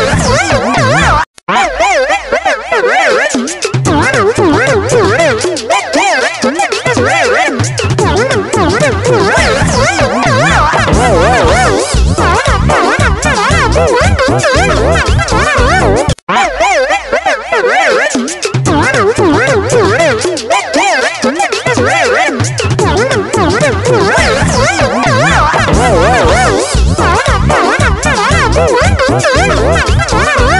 Yeah. Música